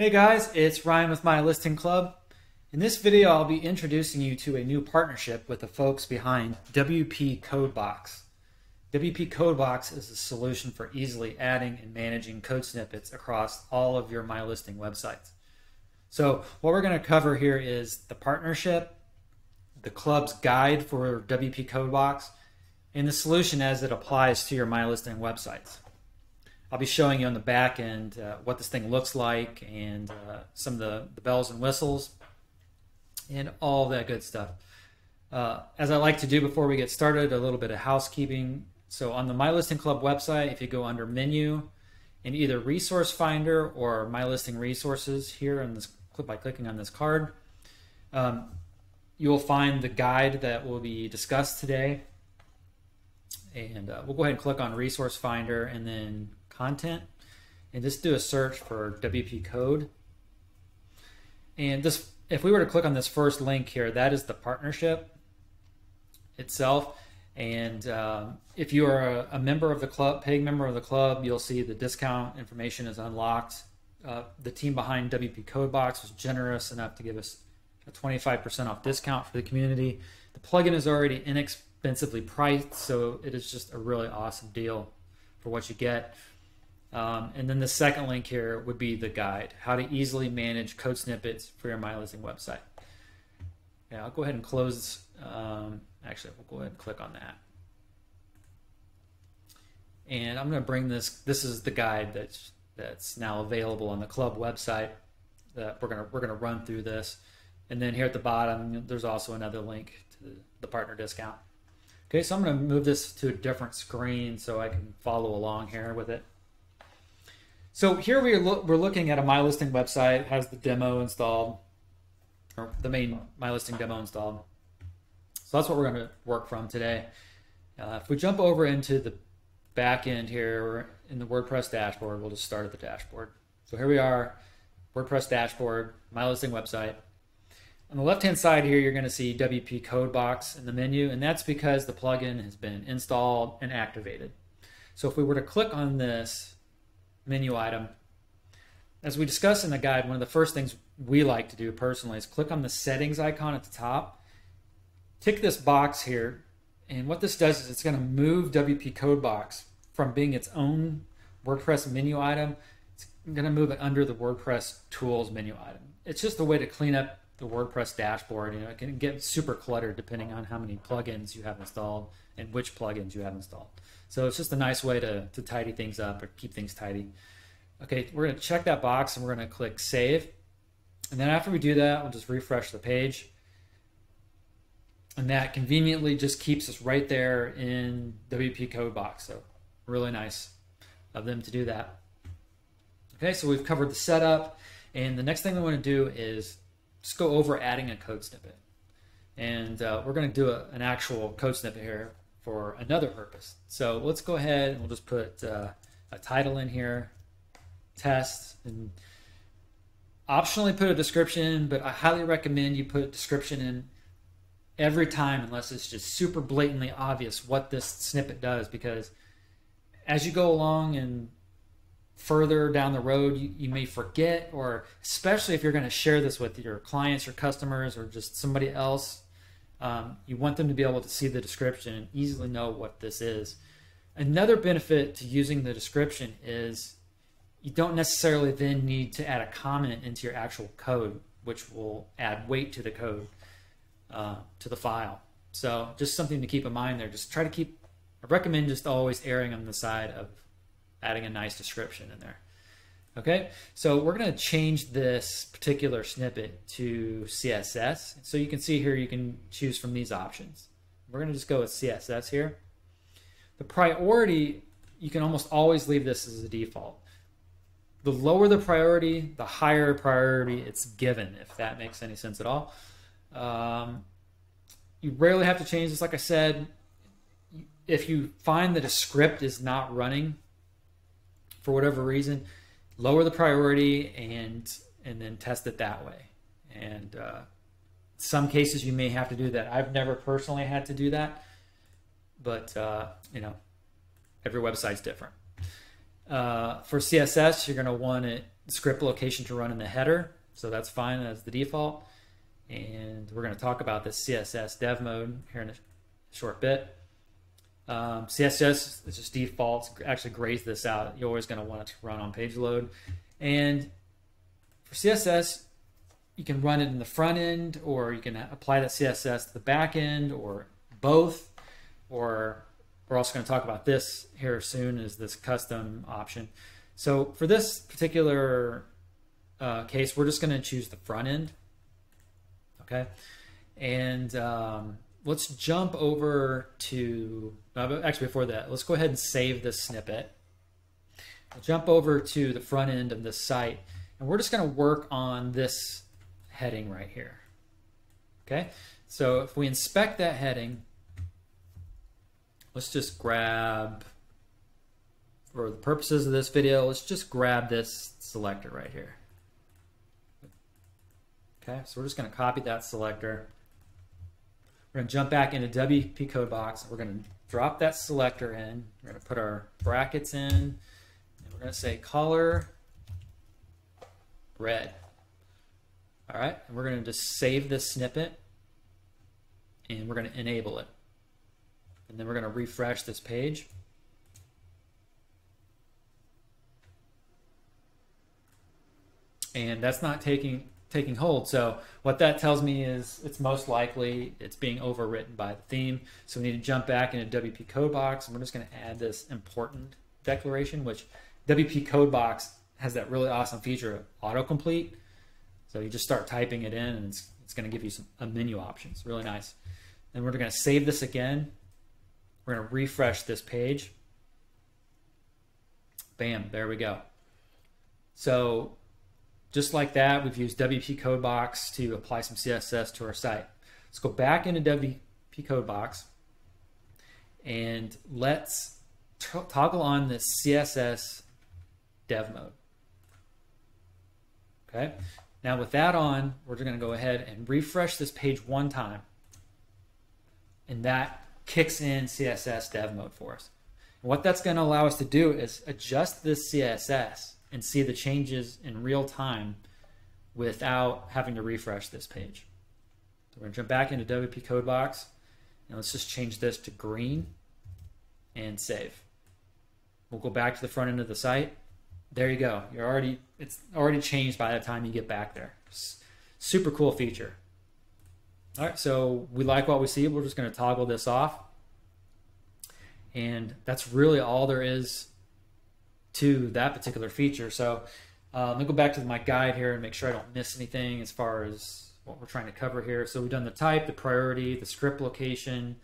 Hey guys, it's Ryan with My Listing Club. In this video, I'll be introducing you to a new partnership with the folks behind WP Codebox. WP Codebox is a solution for easily adding and managing code snippets across all of your My Listing websites. So, what we're going to cover here is the partnership, the club's guide for WP Codebox, and the solution as it applies to your My Listing websites. I'll be showing you on the back end uh, what this thing looks like and uh, some of the, the, bells and whistles and all that good stuff. Uh, as I like to do before we get started, a little bit of housekeeping. So on the My Listing Club website, if you go under menu in either Resource Finder or My Listing Resources here in this by clicking on this card, um, you will find the guide that will be discussed today. And uh, we'll go ahead and click on Resource Finder and then content and just do a search for WP code. And this, if we were to click on this first link here, that is the partnership itself. And um, if you are a, a, member of the club, paying member of the club, you'll see the discount information is unlocked. Uh, the team behind WP Codebox was generous enough to give us a 25% off discount for the community. The plugin is already inexpensively priced, so it is just a really awesome deal for what you get. Um, and then the second link here would be the guide, how to easily manage code snippets for your My Listing website. Yeah, I'll go ahead and close. Um, actually, we'll go ahead and click on that. And I'm going to bring this. This is the guide that's that's now available on the club website. That we're gonna we're gonna run through this, and then here at the bottom, there's also another link to the partner discount. Okay, so I'm going to move this to a different screen so I can follow along here with it. So here we are lo- we're looking at a My Listing website, has the demo installed, or the main My Listing demo installed. So that's what we're going to work from today. Uh, if we jump over into the back end here in the WordPress dashboard, we'll just start at the dashboard. So here we are, WordPress dashboard, My Listing website. On the left-hand side here, you're going to see WP Codebox in the menu, and that's because the plugin has been installed and activated. So if we were to click on this, menu item. As we discussed in the guide, one of the first things we like to do personally is click on the settings icon at the top, tick this box here, and what this does is it's going to move WP Codebox from being its own WordPress menu item. It's going to move it under the WordPress tools menu item. It's just a way to clean up the WordPress dashboard. You know, it can get super cluttered depending on how many plugins you have installed and which plugins you have installed. So it's just a nice way to, to tidy things up or keep things tidy. Okay, we're to check that box and we're to click Save. And then after we do that, we'll just refresh the page. And that conveniently just keeps us right there in WP Codebox. So really nice of them to do that. Okay, so we've covered the setup. And the next thing we want to do is just go over adding a code snippet. And uh, we're to do a, an actual code snippet here for another purpose. So let's go ahead and we'll just put uh, a title in here, test, and optionally put a description, but I highly recommend you put a description in every time unless it's just super blatantly obvious what this snippet does because as you go along and further down the road you, you may forget or especially if you're going to share this with your clients your customers or just somebody else um, you want them to be able to see the description and easily know what this is. Another benefit to using the description is you don't necessarily then need to add a comment into your actual code, which will add weight to the code, uh, to the file. So just something to keep in mind there. Just try to keep, I recommend just always erring on the side of adding a nice description in there. Okay, so we're going to change this particular snippet to CSS. So you can see here, you can choose from these options. We're going to just go with CSS here. The priority, you can almost always leave this as a default. The lower the priority, the higher priority it's given, if that makes any sense at all. Um, you rarely have to change this. Like I said, if you find that a script is not running for whatever reason, lower the priority and and then test it that way. And uh, some cases you may have to do that. I've never personally had to do that, but uh, you know, every website's different. Uh, for CSS, you're going to want it script location to run in the header, so that's fine as the default. And we're going to talk about this CSS dev mode here in a short bit. Um, CSS is just default. Actually, grays this out. You're always going to want it to run on page load. And for CSS, you can run it in the front end, or you can apply that CSS to the back end, or both. Or we're also going to talk about this here soon, is this custom option. So for this particular uh, case, we're just going to choose the front end. Okay, and um, let's jump over to uh, actually before that, let's go ahead and save this snippet. We'll jump over to the front end of the site, and we're just going to work on this heading right here. Okay, so if we inspect that heading, let's just grab for the purposes of this video, let's just grab this selector right here. Okay, so we're just going to copy that selector. We're going to jump back into WP Codebox. We're going to drop that selector in. We're going to put our brackets in. And we're going to say color red. All right, and we're going to just save this snippet and we're going to enable it. And then we're going to refresh this page. and that's not taking taking hold. So what that tells me is it's most likely it's being overwritten by the theme. So we need to jump back into WP Codebox and we're just going to add this important declaration, which WP Codebox has that really awesome feature of autocomplete. So you just start typing it in and it's, it's going to give you some a menu options. Really nice. And we're going to save this again. We're going to refresh this page. Bam, there we go. So just like that, we've used WP Codebox to apply some CSS to our site. Let's go back into WP Codebox and let's toggle on the CSS dev mode. Okay, now with that on, we're just going to go ahead and refresh this page one time. And that kicks in CSS dev mode for us. And what that's going to allow us to do is adjust this CSS and see the changes in real time without having to refresh this page. So we're to jump back into WP Codebox and let's just change this to green and save. We'll go back to the front end of the site. There you go. You're already it's already changed by the time you get back there. Super cool feature. All right, so we like what we see. We're just going to toggle this off. And that's really all there is to that particular feature. So uh, let me go back to my guide here and make sure I don't miss anything as far as what we're trying to cover here. So we've done the type, the priority, the script location,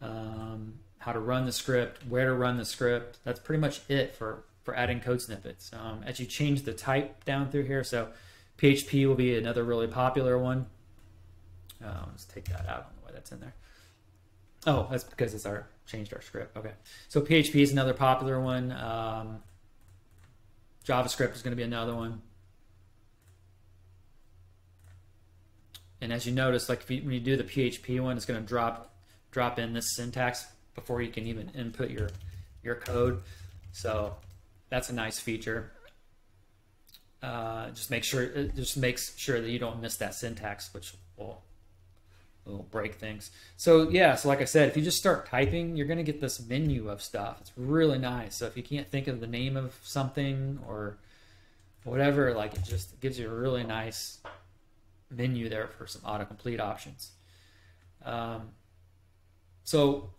um, how to run the script, where to run the script. That's pretty much it for, for adding code snippets. Um, as you change the type down through here, so PHP will be another really popular one. Uh, let's take that out. I don't know why that's in there. Oh, that's because it's our changed our script. Okay, so PHP is another popular one. Um, JavaScript is going to be another one. And as you notice, like you, when you do the PHP one, it's going to drop drop in this syntax before you can even input your your code. So that's a nice feature. Uh, just make sure it just makes sure that you don't miss that syntax, which will will break things. So yeah, so like I said, if you just start typing, you're gonna get this menu of stuff. It's really nice. So if you can't think of the name of something or whatever, like it just gives you a really nice menu there for some autocomplete options. Um, so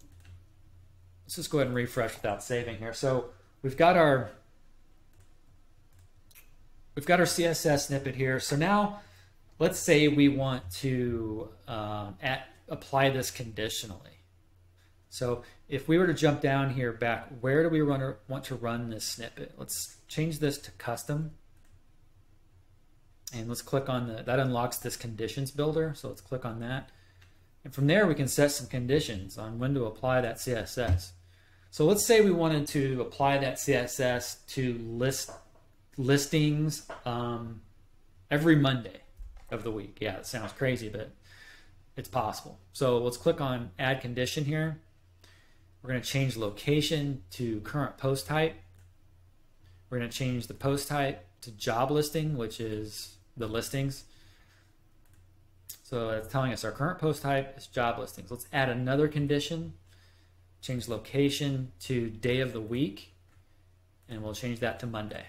let's just go ahead and refresh without saving here. So we've got our we've got our CSS snippet here. So now let's say we want to um, at, apply this conditionally. So if we were to jump down here back, where do we run, want to run this snippet? Let's change this to custom. And let's click on the, that unlocks this conditions builder. So let's click on that. And from there, we can set some conditions on when to apply that CSS. So let's say we wanted to apply that CSS to list listings um, every Monday of the week. Yeah, it sounds crazy, but it's possible. So let's click on add condition here. We're going to change location to current post type. We're going to change the post type to job listing, which is the listings. So it's telling us our current post type is job listings. Let's add another condition, change location to day of the week, and we'll change that to Monday.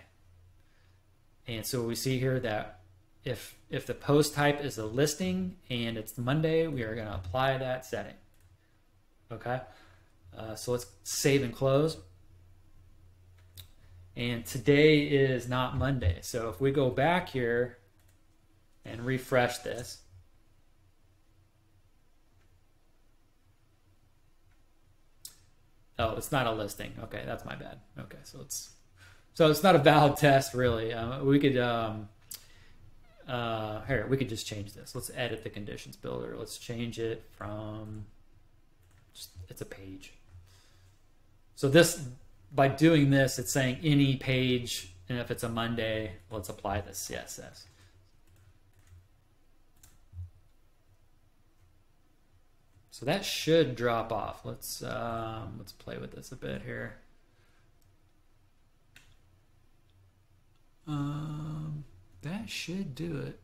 And so we see here that if if the post type is a listing and it's Monday, we are going to apply that setting. Okay, uh, so let's save and close. And today is not Monday, so if we go back here and refresh this. Oh, it's not a listing. Okay, that's my bad. Okay, so it's so it's not a valid test really. Uh, we could um, uh, here we could just change this. Let's edit the conditions builder. Let's change it from just it's a page. So this by doing this, it's saying any page, and if it's a Monday, let's apply this CSS. So that should drop off. Let's um, let's play with this a bit here. Um, that should do it.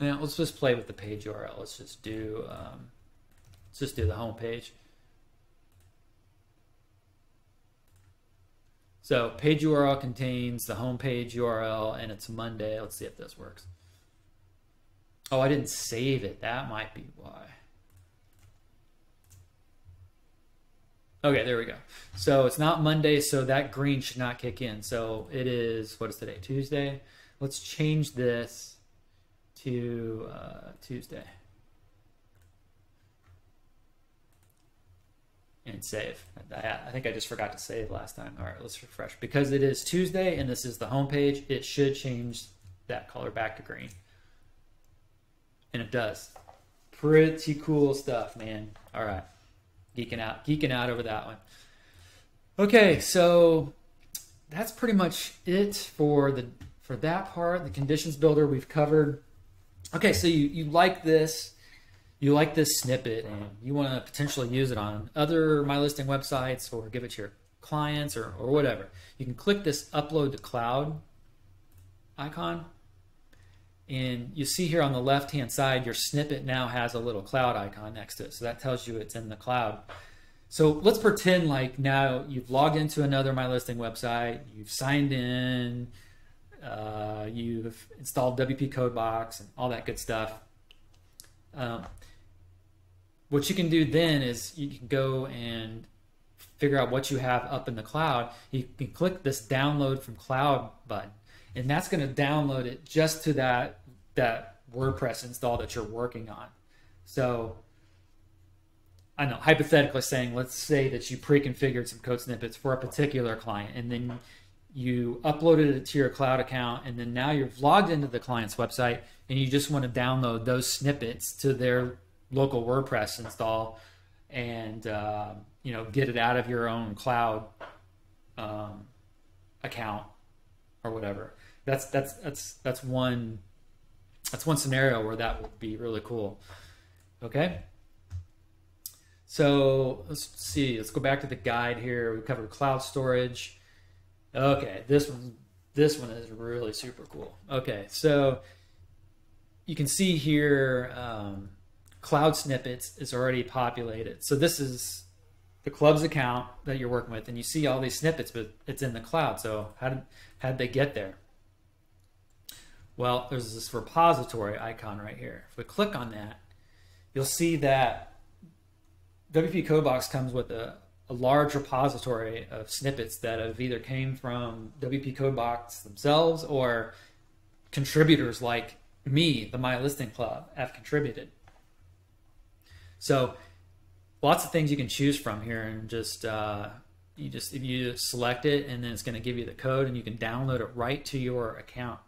Now let's just play with the page URL. Let's just do um, let's just do the home page. So page URL contains the home page URL and it's Monday. Let's see if this works. Oh, I didn't save it. That might be why. Okay, there we go. So it's not Monday, so that green should not kick in. So it is, what is today? Tuesday? Let's change this to uh, Tuesday. And save. I, I think I just forgot to save last time. All right, let's refresh. Because it is Tuesday and this is the home page, it should change that color back to green. And it does. Pretty cool stuff, man. All right geeking out, geeking out over that one. Okay, so that's pretty much it for the for that part. The conditions builder we've covered. Okay, so you, you like this, you like this snippet, and you want to potentially use it on other my listing websites or give it to your clients or, or whatever. You can click this upload to cloud icon and you see here on the left hand side, your snippet now has a little cloud icon next to it. So that tells you it's in the cloud. So let's pretend like now you've logged into another My Listing website, you've signed in, uh, you've installed WP Codebox and all that good stuff. Um, what you can do then is you can go and figure out what you have up in the cloud. You can click this download from cloud button and that's going to download it just to that that WordPress install that you're working on. So I know hypothetically saying, let's say that you pre-configured some code snippets for a particular client, and then you uploaded it to your cloud account, and then now you are logged into the client's website, and you just want to download those snippets to their local WordPress install, and uh, you know get it out of your own cloud um, account or whatever that's that's that's that's one that's one scenario where that would be really cool. Okay. So let's see. Let's go back to the guide here. We covered cloud storage. Okay, this this one is really super cool. Okay, so you can see here um, cloud snippets is already populated. So this is the club's account that you're working with, and you see all these snippets, but it's in the cloud. So how did how did they get there? Well, there's this repository icon right here. If we click on that, you'll see that WP Codebox comes with a, a large repository of snippets that have either came from WP Codebox themselves or contributors like me, the My Listing Club, have contributed. So lots of things you can choose from here and just uh, you just if you select it and then it's going to give you the code and you can download it right to your account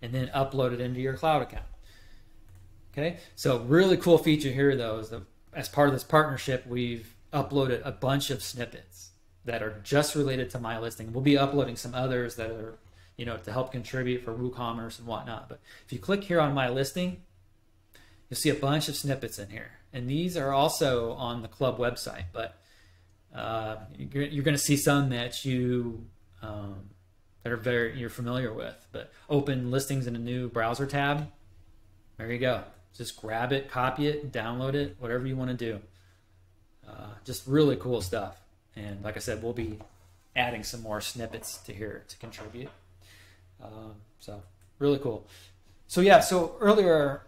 and then upload it into your cloud account. Okay, so really cool feature here though is that as part of this partnership, we've uploaded a bunch of snippets that are just related to my listing. We'll be uploading some others that are, you know, to help contribute for WooCommerce and whatnot. But if you click here on my listing, you'll see a bunch of snippets in here. And these are also on the club website, but uh, you're, going to see some that you um, that are very you're familiar with. But open listings in a new browser tab. There you go. Just grab it, copy it, download it, whatever you want to do. Uh, just really cool stuff. And like I said, we'll be adding some more snippets to here to contribute. Um, so really cool. So yeah, so earlier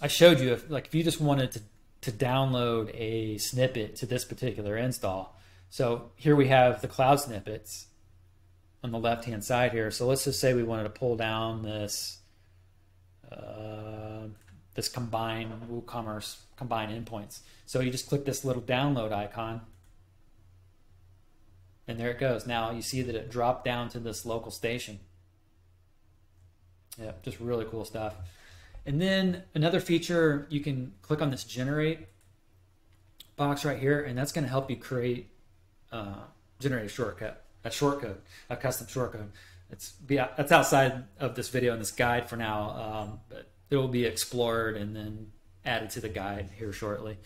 I showed you if like if you just wanted to to download a snippet to this particular install. So here we have the cloud snippets on the left hand side here. So let's just say we wanted to pull down this uh, this combine WooCommerce combine endpoints. So you just click this little download icon and there it goes. Now you see that it dropped down to this local station. Yeah, just really cool stuff. And then another feature, you can click on this generate box right here, and that's going to help you create, uh, generate a shortcut, a shortcode, a custom shortcode. It's be that's outside of this video and this guide for now, um, but it will be explored and then added to the guide here shortly.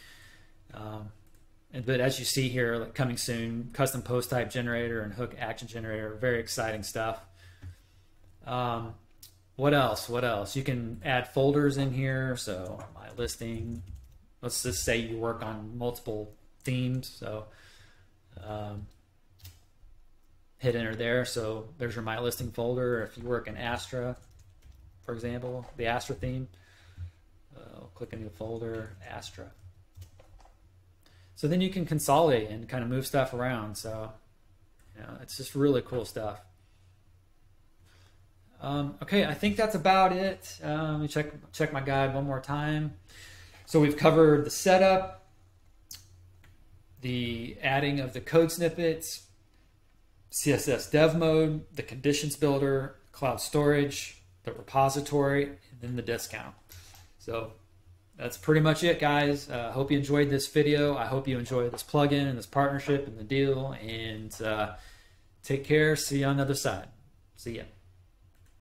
Um, and, but as you see here, like coming soon, custom post type generator and hook action generator, very exciting stuff. Um, what else? What else? You can add folders in here. So my listing, let's just say you work on multiple themes. So um, hit enter there. So there's your my listing folder. If you work in Astra, for example, the Astra theme, uh, click a new folder, Astra. So then you can consolidate and kind of move stuff around. So, you know, it's just really cool stuff. Um, okay, I think that's about it. Um, let me check check my guide one more time. So we've covered the setup, the adding of the code snippets, CSS dev mode, the conditions builder, cloud storage, the repository, and then the discount. So that's pretty much it, guys. I uh, hope you enjoyed this video. I hope you enjoyed this plugin and this partnership and the deal. And uh, take care. See you on the other side. See ya.